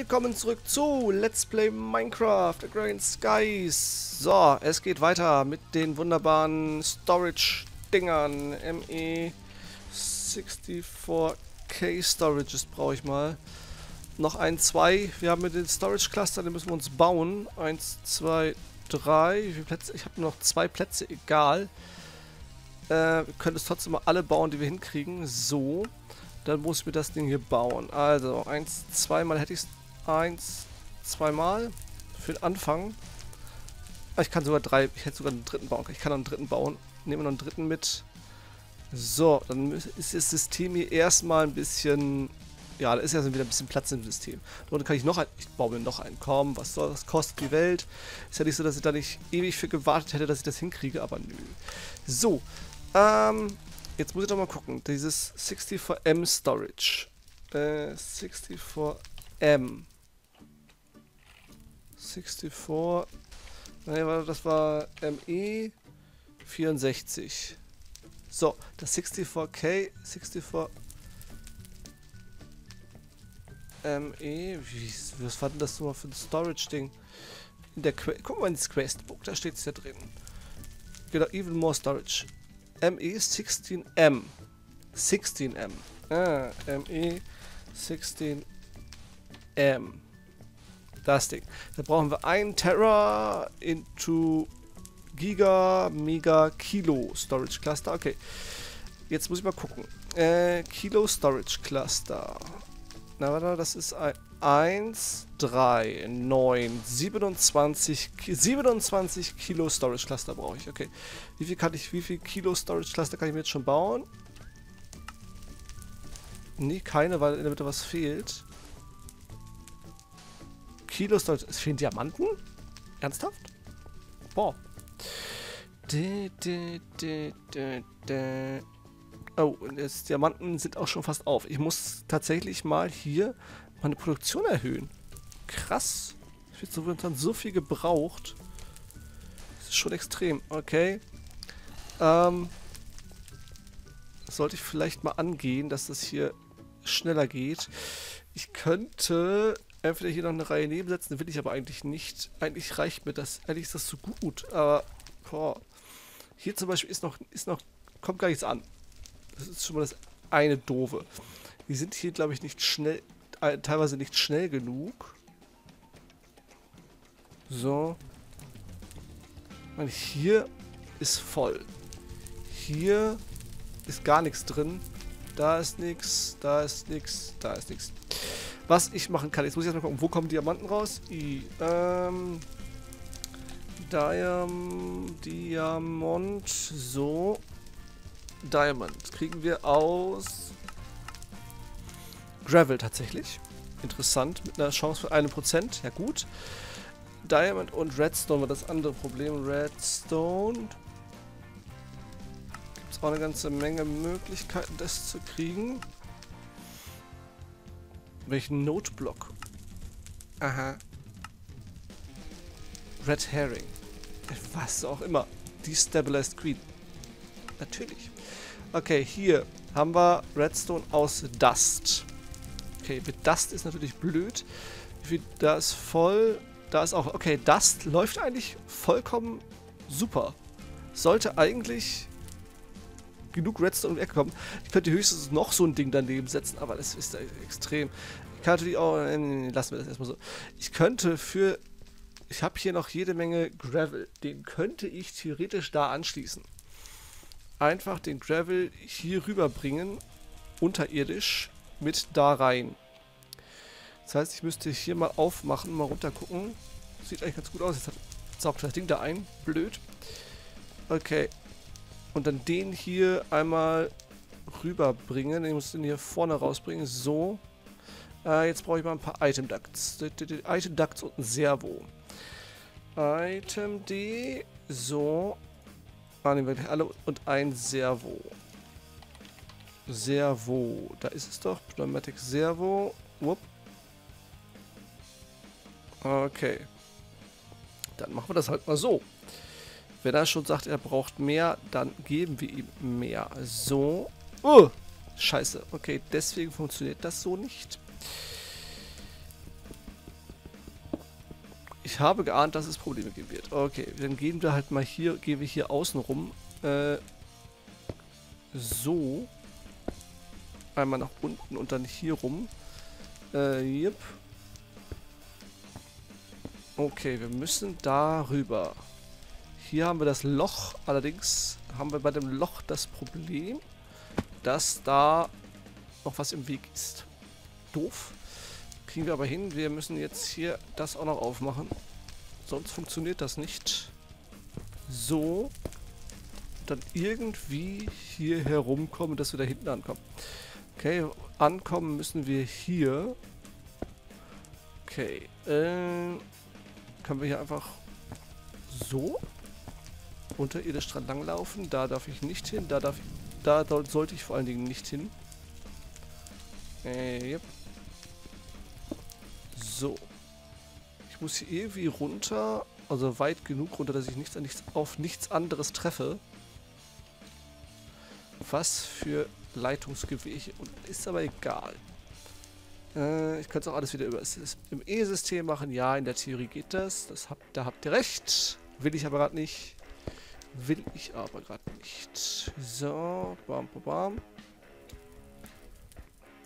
Willkommen zurück zu Let's Play Minecraft Agrarian Skies. So, es geht weiter mit den wunderbaren Storage-Dingern. ME64K Storages brauche ich mal. Noch ein, zwei. Wir haben mit den Storage-Cluster, den müssen wir uns bauen. Eins, zwei, drei. Wie viele Plätze? Ich habe noch zwei Plätze, egal. Äh, wir können es trotzdem mal alle bauen, die wir hinkriegen. So. Dann muss ich mir das Ding hier bauen. Also, eins, zweimal hätte ich es. Eins, zweimal. Für den Anfang. Ah, ich kann sogar drei. Ich hätte sogar einen dritten bauen. Ich kann noch einen dritten bauen. Nehmen wir noch einen dritten mit. So, dann ist das System hier erstmal ein bisschen. Ja, da ist ja wieder ein bisschen Platz im System. Dort kann ich noch ein. Ich baue mir noch einen. Komm, was soll das? Kostet die Welt. Ist ja nicht so, dass ich da nicht ewig für gewartet hätte, dass ich das hinkriege, aber nö. So. Ähm, Jetzt muss ich doch mal gucken. Dieses 64M Storage. Äh, 64M. 64. Nein, das war ME 64. So, das 64K, 64 ME, was war denn das nochmal für ein Storage-Ding? In der Quest, guck mal ins Questbook, da steht es ja drin. Genau, even more storage. ME16M. 16M. Ah, ME16M. Das Ding. Da brauchen wir 1 Terra into Giga, Mega, Kilo Storage Cluster. Okay. Jetzt muss ich mal gucken. Äh, Kilo Storage Cluster. Na, warte, das ist ein 1, 3, 9, 27, 27 Kilo Storage Cluster brauche ich. Okay. Wie viel kann ich, wie viel Kilo Storage Cluster kann ich mir jetzt schon bauen? Nee, keine, weil in der Mitte was fehlt. Kilo Storage. Es fehlen Diamanten? Ernsthaft? Boah. De, de, de. Oh, und jetzt Diamanten sind auch schon fast auf. Ich muss tatsächlich mal hier meine Produktion erhöhen. Krass. Es wird dann so viel gebraucht. Das ist schon extrem. Okay. Ähm. Sollte ich vielleicht mal angehen, dass das hier schneller geht. Ich könnte entweder hier noch eine Reihe nebensetzen, will ich aber eigentlich nicht. Eigentlich reicht mir das. Eigentlich ist das so gut. Aber, boah. Hier zum Beispiel ist noch, ist noch, kommt gar nichts an. Das ist schon mal das eine doofe. Die sind hier, glaube ich, nicht schnell, äh, teilweise nicht schnell genug. So. Und hier ist voll. Hier ist gar nichts drin. Da ist nichts, da ist nichts, da ist nichts. Was ich machen kann, jetzt muss ich erstmal gucken, wo kommen Diamanten raus? I, ähm, Diam, Diamond, so. Diamond kriegen wir aus Gravel tatsächlich. Interessant, mit einer Chance für 1%. Ja gut. Diamond und Redstone war das andere Problem. Redstone. Gibt es auch eine ganze Menge Möglichkeiten, das zu kriegen. Welchen Noteblock? Aha. Red Herring. Was auch immer. Destabilized Green. Natürlich. Okay, hier haben wir Redstone aus Dust. Okay, mit Dust ist natürlich blöd. Da ist voll. Da ist auch. Okay, Dust läuft eigentlich vollkommen super. Sollte eigentlich genug Redstone Ecke kommen. Ich könnte höchstens noch so ein Ding daneben setzen, aber das ist extrem. Ich kann natürlich auch. Nee, lassen wir das erstmal so. Ich könnte für. Ich habe hier noch jede Menge Gravel. Den könnte ich theoretisch da anschließen. Einfach den Gravel hier rüberbringen. Unterirdisch mit da rein. Das heißt, ich müsste hier mal aufmachen, mal runter gucken. Sieht eigentlich ganz gut aus. Jetzt saugt das Ding da ein. Blöd. Okay. Und dann den hier einmal rüberbringen. Ich muss den hier vorne rausbringen. So. Äh, jetzt brauche ich mal ein paar Item Ducts. Item Ducts und ein Servo. Item D. So. Ah, nehmen wir alle und ein Servo. Servo. Da ist es doch. Pneumatic Servo. Whoop. Okay. Dann machen wir das halt mal so. Wenn er schon sagt, er braucht mehr, dann geben wir ihm mehr. So. Oh, scheiße. Okay, deswegen funktioniert das so nicht. Ich habe geahnt, dass es Probleme geben wird. Okay, dann gehen wir halt mal hier, gehen wir hier außen rum. Äh, so. Einmal nach unten und dann hier rum. Äh, yep. Okay, wir müssen darüber. Hier haben wir das Loch. Allerdings haben wir bei dem Loch das Problem, dass da noch was im Weg ist. Doof. Kriegen wir aber hin. Wir müssen jetzt hier das auch noch aufmachen. Sonst funktioniert das nicht. So. Dann irgendwie hier herumkommen, dass wir da hinten ankommen. Okay, ankommen müssen wir hier. Okay. Äh, können wir hier einfach so unterirdisch dran langlaufen. Da darf ich nicht hin. Da darf ich, da sollte ich vor allen Dingen nicht hin. Äh, yep. So. Ich muss hier irgendwie runter, also weit genug runter, dass ich nichts, nichts, auf nichts anderes treffe. Was für Leitungsgewege. Und ist aber egal. Äh, ich könnte es auch alles wieder über im E-System machen. Ja, in der Theorie geht das. das habt, da habt ihr recht. Will ich aber gerade nicht. Will ich aber gerade nicht. So, bam, bam, bam.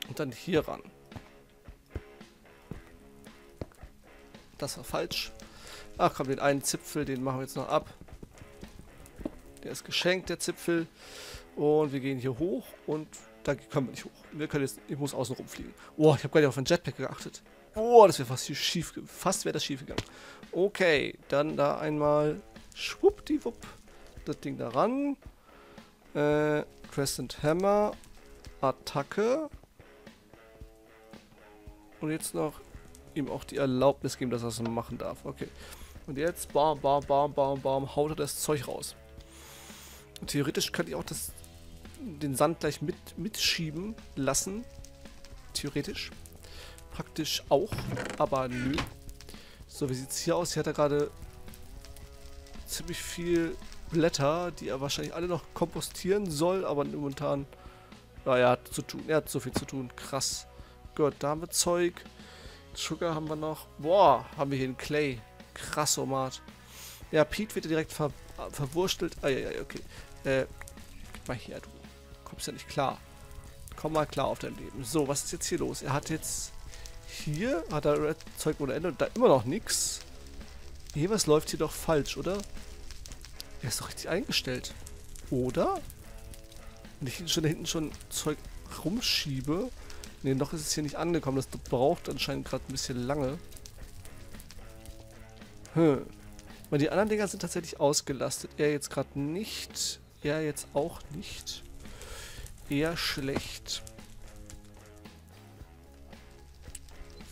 Und dann hier ran. Das war falsch. Ach komm, den einen Zipfel, den machen wir jetzt noch ab. Der ist geschenkt, der Zipfel. Und wir gehen hier hoch und da können wir nicht hoch. Wir können jetzt, ich muss außen rumfliegen. Oh, ich habe nicht auf ein Jetpack geachtet. Oh, das wäre fast hier schief, fast wäre das schief gegangen. Okay, dann da einmal schwuppdiwupp das Ding da ran. Äh, Crescent Hammer, Attacke. Und jetzt noch ihm auch die Erlaubnis geben, dass er es machen darf. Okay. Und jetzt, bam, bam, bam, bam, bam, haut er das Zeug raus. Theoretisch könnte ich auch das, den Sand gleich mit, mitschieben lassen. Theoretisch. Praktisch auch, aber nö. So, wie sieht es hier aus? Hier hat er gerade ziemlich viel Blätter, die er wahrscheinlich alle noch kompostieren soll, aber momentan, naja, hat zu tun. Er hat so viel zu tun. Krass. Gut, da haben wir Zeug. Sugar haben wir noch. Boah, haben wir hier einen Clay. Krass, Omat. Ja, Pete wird direkt ver verwurstelt. Ah, ja, ja, okay. Äh, gib mal her, du. Kommst ja nicht klar. Komm mal klar auf dein Leben. So, was ist jetzt hier los? Er hat jetzt hier, hat er Zeug ohne Ende und da immer noch nichts. was läuft hier doch falsch, oder? Er ist doch richtig eingestellt. Oder? Wenn ich schon da hinten schon Zeug rumschiebe. Ne, noch ist es hier nicht angekommen. Das braucht anscheinend gerade ein bisschen lange. Hm. Weil die anderen Dinger sind tatsächlich ausgelastet. Er jetzt gerade nicht. Er jetzt auch nicht. Eher schlecht.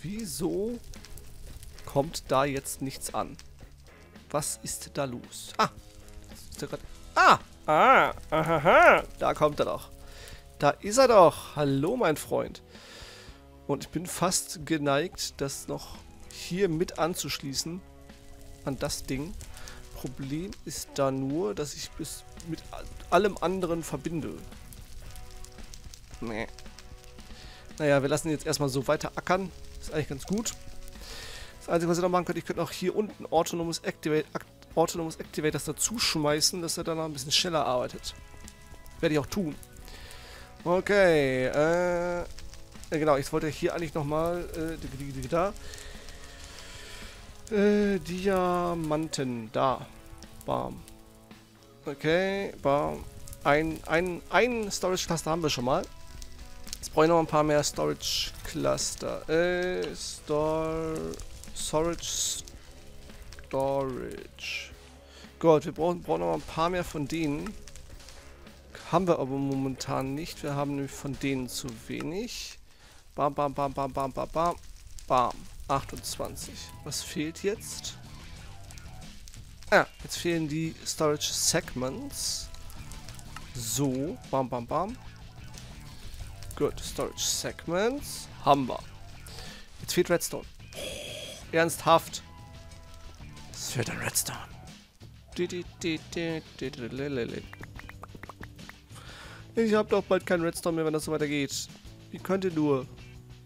Wieso kommt da jetzt nichts an? Was ist da los? Ah! Der gerade... Ah! Ah! Aha! Da kommt er doch. Da ist er doch. Hallo, mein Freund. Und ich bin fast geneigt, das noch hier mit anzuschließen. An das Ding. Problem ist da nur, dass ich bis mit allem anderen verbinde. Nee. Naja, wir lassen jetzt erstmal so weiter ackern. Ist eigentlich ganz gut. Das Einzige, was ich noch machen könnte, ich könnte auch hier unten Autonomous, Activate, Autonomous Activators dazu schmeißen, dass er dann noch ein bisschen schneller arbeitet. Werde ich auch tun. Okay, äh... Ja, genau, ich wollte hier eigentlich nochmal... Äh, da. Äh, Diamanten. Da. Bam. Okay, bam. Ein, ein, ein Storage Cluster haben wir schon mal. Jetzt brauche ich noch ein paar mehr Storage Cluster. Äh, Stor Storage. Storage. Gut, wir brauchen, brauchen noch ein paar mehr von denen. Haben wir aber momentan nicht. Wir haben nämlich von denen zu wenig. Bam, bam, bam, bam, bam, bam, bam. Bam. 28. Was fehlt jetzt? Ah, jetzt fehlen die Storage Segments. So, bam, bam, bam. Gut, Storage Segments. Haben wir. Jetzt fehlt Redstone. Ernsthaft. Fehlt ein Redstone. Ich hab doch bald keinen Redstone mehr, wenn das so weitergeht. Wie könnt ihr nur?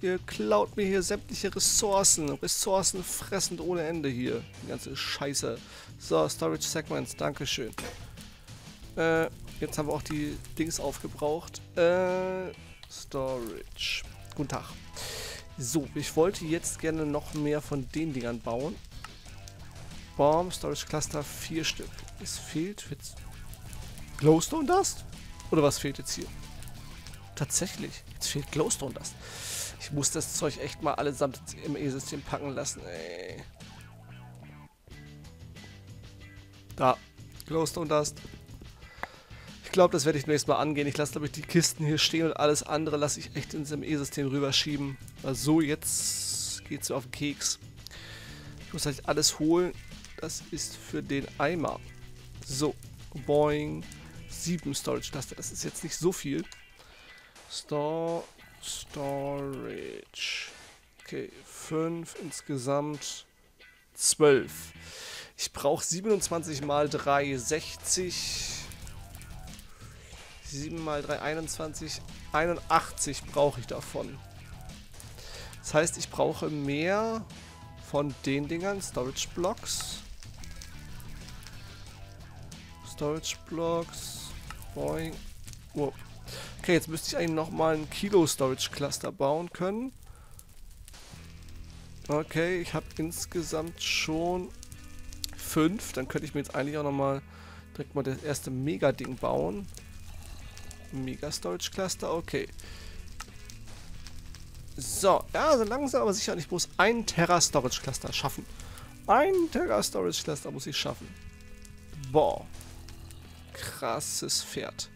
Ihr klaut mir hier sämtliche Ressourcen. Ressourcen fressend ohne Ende hier. Die ganze Scheiße. So, Storage Segments, Dankeschön. Äh, jetzt haben wir auch die Dings aufgebraucht. Äh, Storage. Guten Tag. So, ich wollte jetzt gerne noch mehr von den Dingern bauen. Bomb, Storage Cluster, vier Stück. Es fehlt jetzt Glowstone Dust? Oder was fehlt jetzt hier? Tatsächlich, jetzt fehlt Glowstone Dust. Ich muss das Zeug echt mal allesamt im E-System packen lassen, ey. Da, Glowstone Dust. Ich glaube, das werde ich nächstes Mal angehen. Ich lasse, glaube ich, die Kisten hier stehen und alles andere lasse ich echt ins ME-System rüberschieben. Weil so, jetzt geht es auf den Keks. Ich muss halt alles holen. Das ist für den Eimer. So, Boing. 7 Storage Cluster. Das ist jetzt nicht so viel. Store, Storage. Okay, 5 insgesamt 12. Ich brauche 27 mal 3, 60. 7 mal 3, 21. 81 brauche ich davon. Das heißt, ich brauche mehr von den Dingern. Storage Blocks. Storage Blocks. Boing. Oh. Okay, jetzt müsste ich eigentlich nochmal ein Kilo Storage Cluster bauen können. Okay, ich habe insgesamt schon fünf. Dann könnte ich mir jetzt eigentlich auch nochmal direkt mal das erste Mega-Ding bauen. Mega Storage Cluster, okay. So, ja, also langsam aber sicher. Ich muss ein Terra Storage Cluster schaffen. Ein Terra Storage Cluster muss ich schaffen. Boah. Krasses Pferd.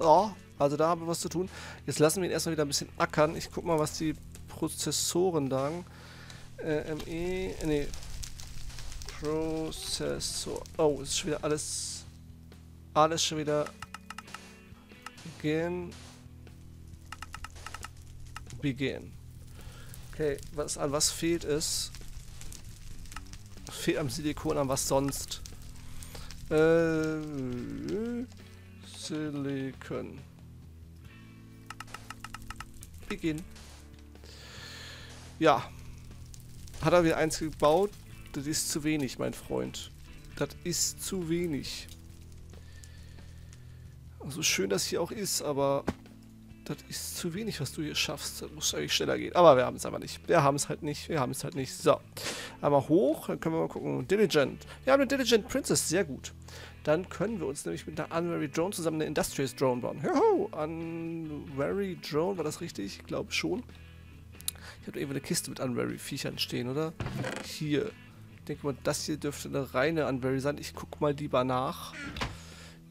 Ja, also da haben wir was zu tun. Jetzt lassen wir ihn erstmal wieder ein bisschen ackern. Ich guck mal, was die Prozessoren sagen. Äh, ME, nee. Prozessor. Oh, ist schon wieder alles, alles schon wieder Begin. Begin. Okay, was an was fehlt es? Fehlt am Silikon, an was sonst? Äh, Silicon. Beginn. Ja. Hat er wieder eins gebaut? Das ist zu wenig, mein Freund. Das ist zu wenig. So schön das hier auch ist, aber das ist zu wenig, was du hier schaffst. Das muss eigentlich schneller gehen. Aber wir haben es aber nicht. Wir haben es halt nicht. Wir haben es halt nicht. So. Einmal hoch, dann können wir mal gucken. Diligent. Wir haben eine Diligent Princess. Sehr gut. Dann können wir uns nämlich mit einer Unwary Drone zusammen eine Industrious Drone bauen. Joho! Unwary Drone, war das richtig? Ich glaube schon. Ich habe irgendwo eine Kiste mit Unwary Viechern stehen, oder? Hier. Ich denke mal, das hier dürfte eine reine Unwary sein. Ich gucke mal lieber nach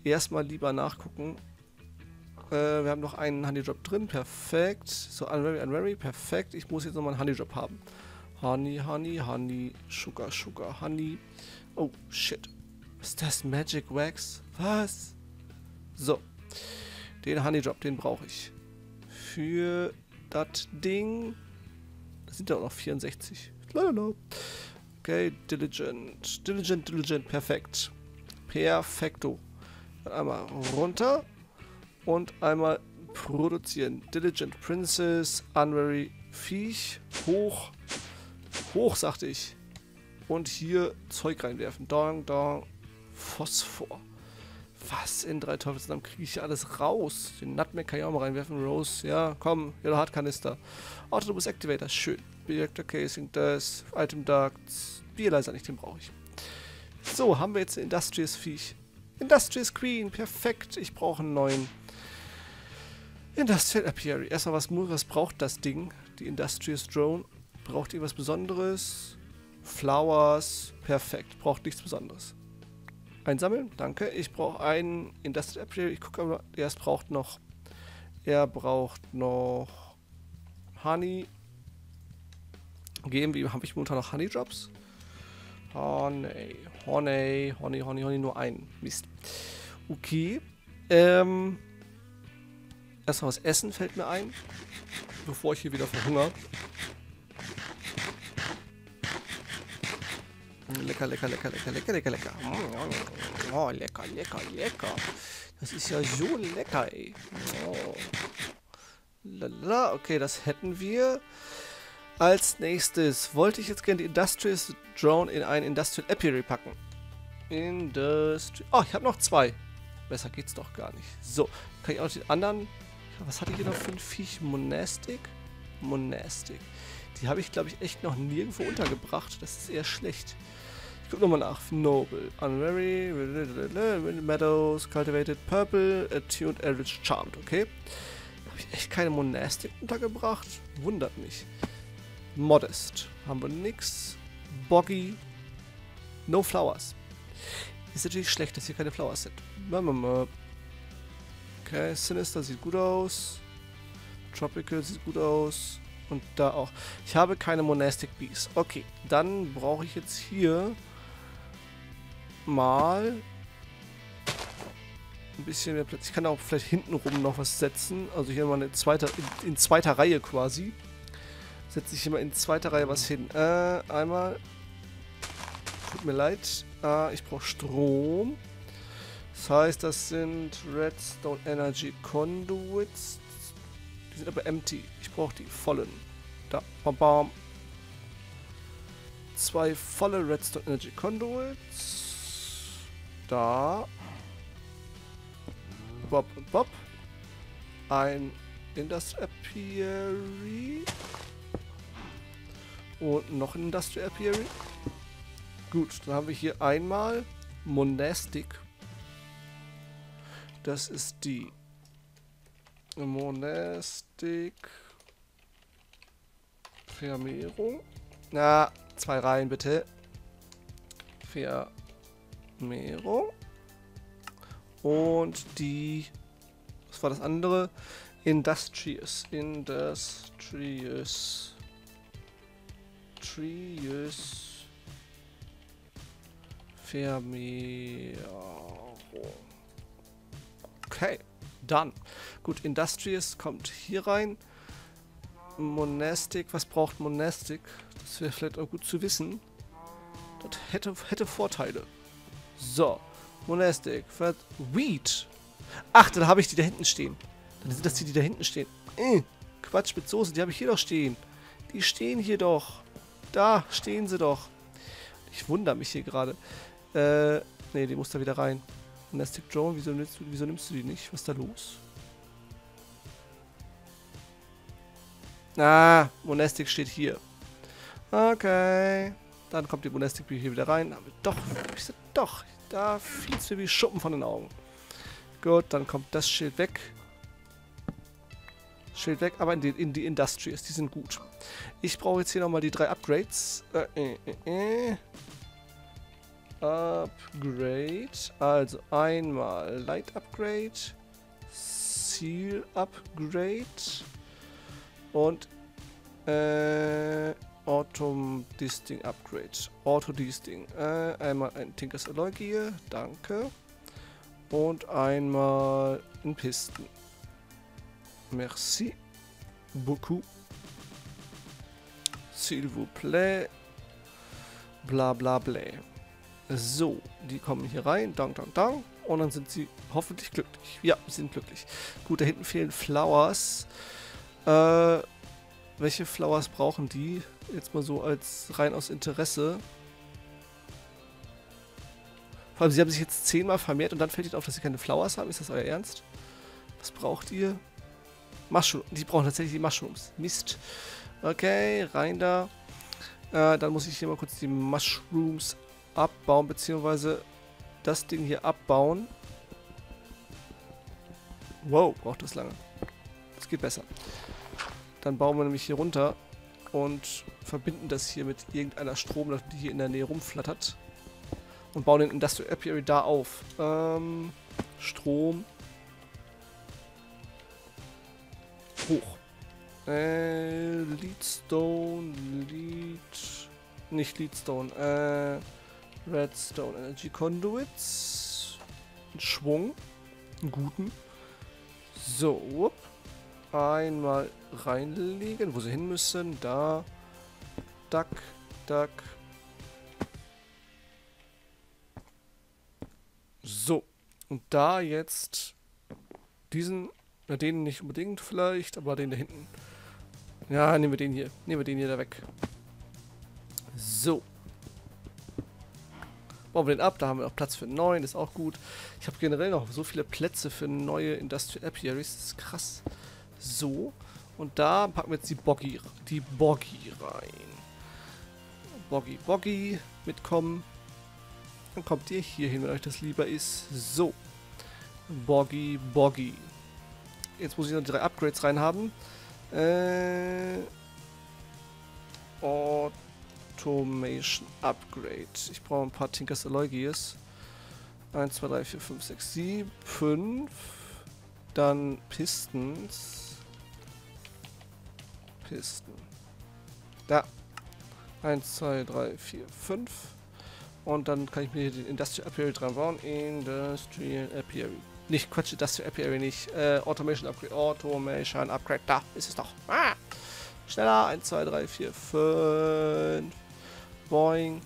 erstmal lieber nachgucken. Äh, wir haben noch einen Honey Drop drin, perfekt. So, Unwary, Unwary, perfekt. Ich muss jetzt nochmal einen Honey Drop haben. Honey, Honey, Honey, Sugar, Sugar, Honey. Oh, shit. Ist das Magic Wax? Was? So. Den Honey Drop, den brauche ich. Für das Ding. Da sind ja auch noch 64. Lalala. Okay, Diligent. Diligent, Diligent, perfekt. Perfekto. Einmal runter und einmal produzieren. Diligent Princess, Unwary Viech, hoch, hoch sagte ich. Und hier Zeug reinwerfen. Dong, dong, Phosphor. Was in drei Teufelsnamen kriege ich hier alles raus? Den Nutmeg kann ich auch mal reinwerfen. Rose, ja, komm, Yellow Hard Kanister. Autobus Activator, schön. Reactor Casing, das, Item Ducts, Bierleiser nicht, den brauche ich. So, haben wir jetzt ein Industrious Viech. Industrious Queen, perfekt. Ich brauche einen neuen Industrial Apiary. Erstmal, was, was braucht das Ding? Die Industrious Drone. Braucht ihr was Besonderes? Flowers, perfekt. Braucht nichts Besonderes. Einsammeln, danke. Ich brauche einen Industrial Apiary. Ich gucke aber, er braucht noch. Er braucht noch Honey. Geben wie habe ich momentan noch Honey Drops? Honey, Honey, Honey, Honey, Honey, nur ein. Mist. Okay. Ähm. Erstmal was essen fällt mir ein. Bevor ich hier wieder verhungere. Lecker, lecker, lecker, lecker, lecker, lecker, lecker. Oh, lecker, lecker, lecker. Das ist ja so lecker, ey. Oh. Lalala, okay, das hätten wir. Als nächstes wollte ich jetzt gerne die Industrial Drone in ein Industrial Apiary packen. Industri... Oh, ich habe noch zwei. Besser geht's doch gar nicht. So, kann ich auch die anderen... Was hatte ich hier noch für ein Viech? Monastic? Monastic. Die habe ich, glaube ich, echt noch nirgendwo untergebracht. Das ist eher schlecht. Ich gucke nochmal nach. Noble, Unwary, Meadows, Cultivated Purple, Attuned, Eldritch Charmed. Okay. Habe ich echt keine Monastic untergebracht? Wundert mich. Modest. Haben wir nix. Boggy. No Flowers. Ist natürlich schlecht, dass hier keine Flowers sind. Okay, Sinister sieht gut aus. Tropical sieht gut aus. Und da auch. Ich habe keine Monastic Bees. Okay, dann brauche ich jetzt hier mal ein bisschen mehr Platz. Ich kann auch vielleicht hintenrum noch was setzen. Also hier mal eine zweite, in, in zweiter Reihe quasi. Setze ich mal in zweiter Reihe was hin. Äh, einmal. Tut mir leid. Äh, ich brauche Strom. Das heißt, das sind Redstone Energy Conduits. Die sind aber empty. Ich brauche die vollen. Da. Bam, bam. Zwei volle Redstone Energy Conduits. Da. Bob und Bob. Ein Industrial Apiary. Und noch ein Industrial Apiary. Gut, dann haben wir hier einmal Monastic. Das ist die Monastic Vermehrung. Na, zwei Reihen bitte. Vermehrung. Und die, was war das andere? Industrious. Industrious. Trius. Vermehrung. Okay, dann. Gut, Industrious kommt hier rein. Monastic, was braucht Monastic? Das wäre vielleicht auch gut zu wissen. Das hätte, hätte Vorteile. So, Monastic, wird Wheat. Ach, dann habe ich die da hinten stehen. Dann sind das die, die da hinten stehen. Äh, Quatsch mit Soße, die habe ich hier doch stehen. Die stehen hier doch. Da stehen sie doch. Ich wundere mich hier gerade. Äh, nee, die muss da wieder rein. Monastic Drone, wieso nimmst, du, wieso nimmst du die nicht? Was ist da los? Ah, Monastic steht hier. Okay. Dann kommt die Monastic hier wieder rein. Aber doch, doch. Da fiel es mir wie Schuppen von den Augen. Gut, dann kommt das Schild weg. Schild weg, aber in die, in die Industries, die sind gut. Ich brauche jetzt hier nochmal die drei Upgrades. Äh, äh, äh. äh. Upgrade. Also einmal Light Upgrade, Seal Upgrade und äh, Autumn Disting Upgrade. Auto Disting. Äh, einmal ein Tinkers Alloy Gear, danke. Und einmal ein Pisten. Merci beaucoup. S'il vous plaît. Bla bla bla. So, die kommen hier rein. Dank, dank, dank. Und dann sind sie hoffentlich glücklich. Ja, sie sind glücklich. Gut, da hinten fehlen Flowers. Äh, welche Flowers brauchen die? Jetzt mal so als rein aus Interesse. Vor allem, sie haben sich jetzt zehnmal vermehrt und dann fällt ihnen auf, dass sie keine Flowers haben. Ist das euer Ernst? Was braucht ihr? Mushroom. Die brauchen tatsächlich die Mushrooms. Mist. Okay, rein da. Äh, dann muss ich hier mal kurz die Mushrooms abbauen, beziehungsweise das Ding hier abbauen. Wow, braucht das lange. Das geht besser. Dann bauen wir nämlich hier runter und verbinden das hier mit irgendeiner Strom, die hier in der Nähe rumflattert. Und bauen den Industrial Apiary da auf. Ähm, Strom. Hoch. Äh, Leadstone, Lead... Nicht Leadstone, äh... Redstone Energy Conduits. Ein Schwung. Einen guten. So. Einmal reinlegen, wo sie hin müssen. Da. Duck, Duck. So. Und da jetzt diesen Na, den nicht unbedingt vielleicht, aber den da hinten. Ja, nehmen wir den hier. Nehmen wir den hier da weg. So. Bauen wir den ab, da haben wir noch Platz für einen neuen, ist auch gut. Ich habe generell noch so viele Plätze für neue Industrial Apiaries, das ist krass. So. Und da packen wir jetzt die Boggy, die Boggy rein. Boggy, Boggy, mitkommen. Dann kommt ihr hier hin, wenn euch das lieber ist. So. Boggy, Boggy. Jetzt muss ich noch die drei Upgrades reinhaben. Äh, Automation Upgrade. Ich brauche ein paar Tinkers Gears. 1, 2, 3, 4, 5, 6, 7, 5. Dann Pistons. Pisten. Da. 1, 2, 3, 4, 5. Und dann kann ich mir hier den Industrial Apiary dran bauen. Industrial Apiary. Nicht, Quatsch, Industrial Apiary nicht. Äh, Automation Upgrade. Automation Upgrade. Da ist es doch. Ah! Schneller. 1, 2, 3, 4, 5. Boing.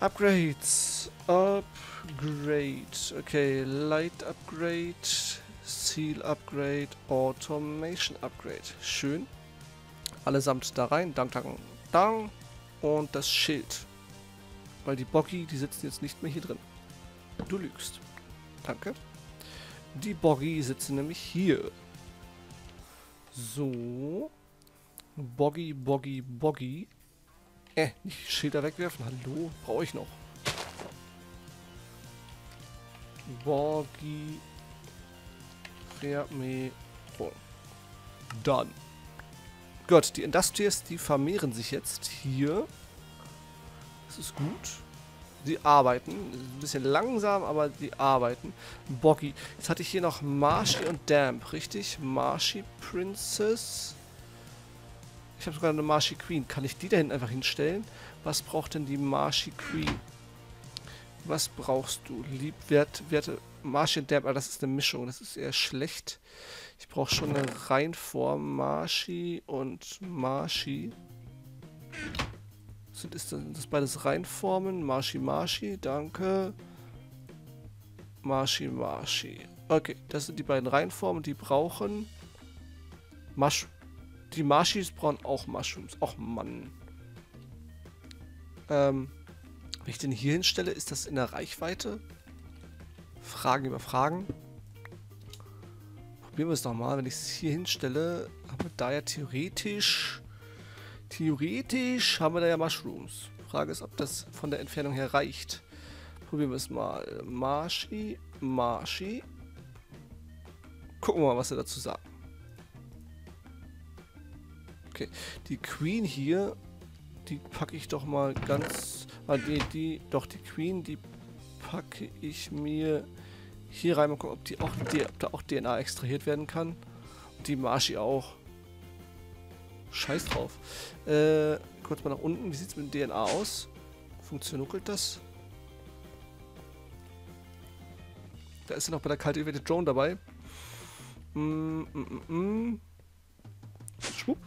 Upgrades. Upgrade. Okay, Light Upgrade. Seal Upgrade. Automation Upgrade. Schön. Allesamt da rein. Dank, dank, dank. Und das Schild. Weil die Boggy, die sitzen jetzt nicht mehr hier drin. Du lügst. Danke. Die Boggy sitzen nämlich hier. So. Boggy, Boggy, Boggy. Äh, nicht Schilder wegwerfen. Hallo, brauche ich noch. Boggy. Vermehrung. Dann. Gott, die Industries, die vermehren sich jetzt hier. Das ist gut. Sie arbeiten. Ein bisschen langsam, aber sie arbeiten. Boggy. Jetzt hatte ich hier noch Marshy und Damp, richtig? Marshy Princess. Ich habe sogar eine Marshy Queen. Kann ich die da hinten einfach hinstellen? Was braucht denn die Marshy Queen? Was brauchst du? Lieb, Wert, Werte, Marshy und Damp. Ah, das ist eine Mischung. Das ist eher schlecht. Ich brauche schon eine Reihenform. Marshy und Marshy. Sind ist das beides Reinformen? Marschi Marschi, danke. Marschi Marschi. Okay, das sind die beiden Reinformen, die brauchen Masch. Die Marschis brauchen auch Mushrooms. Och Mann. Ähm, wenn ich den hier hinstelle, ist das in der Reichweite? Fragen über Fragen. Probieren wir es nochmal. Wenn ich es hier hinstelle, haben wir da ja theoretisch Theoretisch haben wir da ja Mushrooms. Frage ist, ob das von der Entfernung her reicht. Probieren wir es mal. Marschi, Marschi. Gucken wir mal, was er dazu sagt. Okay, die Queen hier, die packe ich doch mal ganz... Ah, die, die, doch, die Queen, die packe ich mir hier rein. Mal gucken, ob, die auch, die, ob da auch DNA extrahiert werden kann. Und die Marschi auch. Scheiß drauf. Äh, kurz mal nach unten. Wie sieht es mit dem DNA aus? Funktioniert das? Da ist ja noch bei der Cultivated Drone dabei. Mm, mm, mm, mm. Schwupp.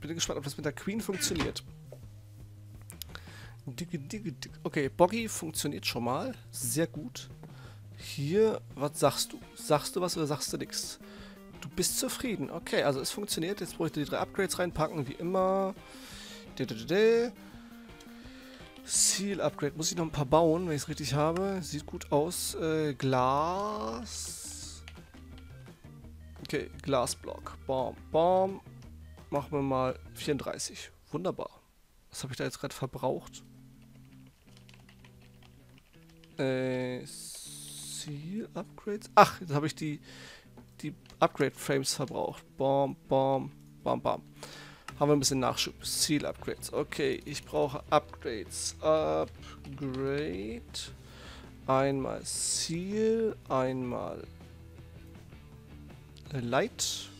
Bin gespannt, ob das mit der Queen funktioniert. Okay, Boggy funktioniert schon mal. Sehr gut. Hier, was sagst du? Sagst du was oder sagst du nichts? Du bist zufrieden. Okay, also es funktioniert. Jetzt brauche ich die drei Upgrades reinpacken, wie immer. Seal Upgrade. Muss ich noch ein paar bauen, wenn ich es richtig habe. Sieht gut aus. Äh, Glas. Okay, Glasblock. Bam, bam. Machen wir mal 34. Wunderbar. Was habe ich da jetzt gerade verbraucht? Äh, Seal Upgrades. Ach, jetzt habe ich die die Upgrade-Frames verbraucht. Bam, bam, bam, bam. Haben wir ein bisschen Nachschub. Seal Upgrades. Okay, ich brauche Upgrades. Upgrade. Einmal Seal, einmal Light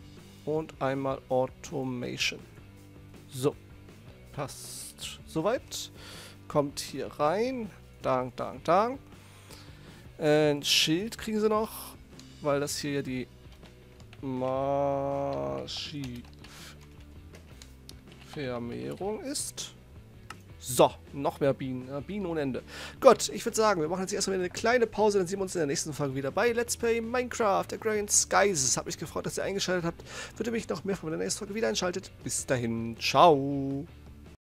und einmal Automation. So. Passt soweit. Kommt hier rein. Dank, dank, dank. Ein Schild kriegen sie noch, weil das hier ja die Marschi Vermehrung ist. So, noch mehr Bienen. Ja, Bienen ohne Ende. Gut, ich würde sagen, wir machen jetzt erstmal eine kleine Pause, dann sehen wir uns in der nächsten Folge wieder bei Let's Play Minecraft, Agrarian Skies. Es hat mich gefreut, dass ihr eingeschaltet habt. Würde mich noch mehr von der nächsten Folge wieder einschaltet. Bis dahin, ciao.